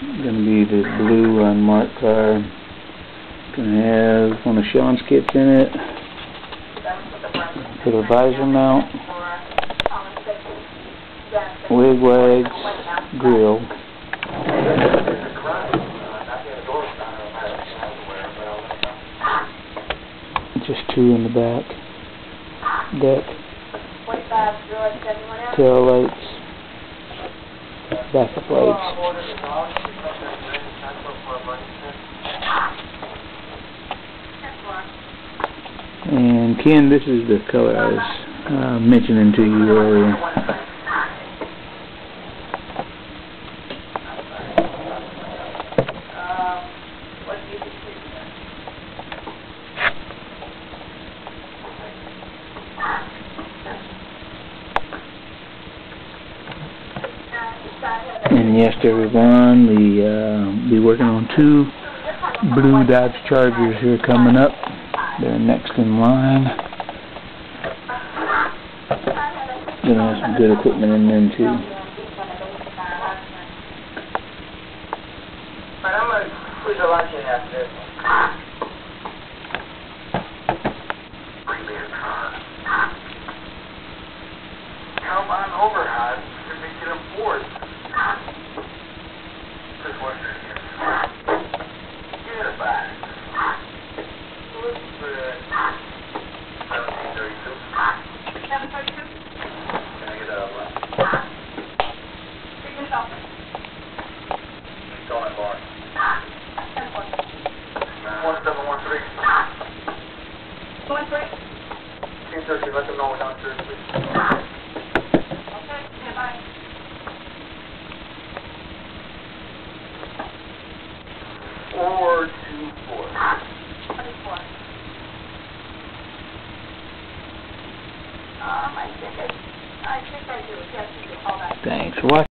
going to be the blue unmarked car. Going to have one of Sean's kits in it. Put a visor mount. Wig wags. Grill. Just two in the back. Deck. Tail lights. Backup lights. Ken, this is the color I was uh, mentioning to you earlier. And yes, to everyone, we uh, be working on two blue Dodge Chargers here coming up. They're next in line. Gonna have some good equipment in them too. But I'm gonna a in this. A. Come on over, hon. You're making bored. Just wondering here. Get it back. Seventeen thirty-two. Can I get a lunch? Keep going, Lauren. One seven one three. Ten thirty, let them know we're downstairs, please. Four two four. Um, I think I, I think I do, yes, you can call that. Thanks watching.